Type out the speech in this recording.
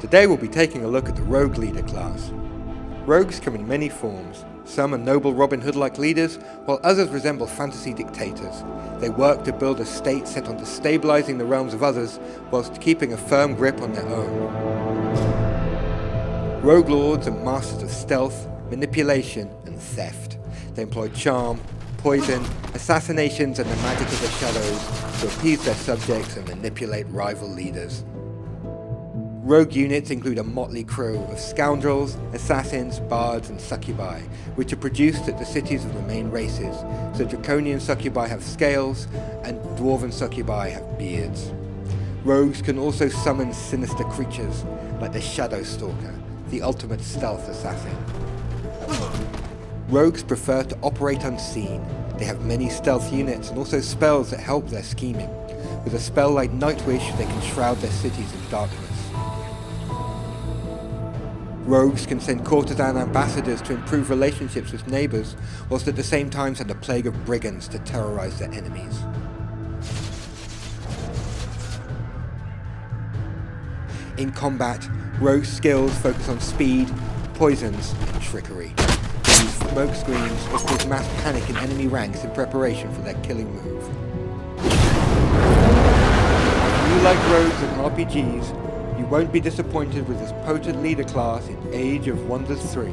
Today we'll be taking a look at the Rogue Leader class. Rogues come in many forms. Some are noble Robin Hood-like leaders, while others resemble fantasy dictators. They work to build a state set on destabilizing the realms of others, whilst keeping a firm grip on their own. Rogue Lords are masters of stealth, manipulation, and theft. They employ charm, poison, assassinations, and the magic of the shadows to appease their subjects and manipulate rival leaders. Rogue units include a motley crew of scoundrels, assassins, bards, and succubi, which are produced at the cities of the main races, so draconian succubi have scales, and dwarven succubi have beards. Rogues can also summon sinister creatures, like the Shadow Stalker, the ultimate stealth assassin. Rogues prefer to operate unseen. They have many stealth units and also spells that help their scheming. With a spell like Nightwish, they can shroud their cities in darkness. Rogues can send courtesan ambassadors to improve relationships with neighbours, whilst at the same time send a plague of brigands to terrorise their enemies. In combat, rogue skills focus on speed, poisons, and trickery. They use smoke screens or cause mass panic in enemy ranks in preparation for their killing move. If you like rogues and RPGs, you won't be disappointed with this potent leader class in Age of Wonders 3.